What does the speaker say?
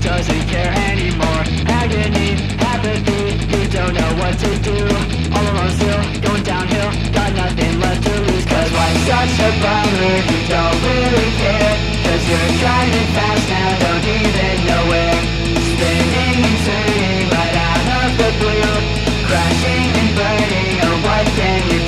doesn't care anymore. Agony, apathy, you don't know what to do. All alone still, going downhill Got nothing left to lose. Cause life's such a bummer, you don't really care. Cause you're driving fast now, don't even know where. Spinning and turning right out of the blue. Crashing and burning, oh what can you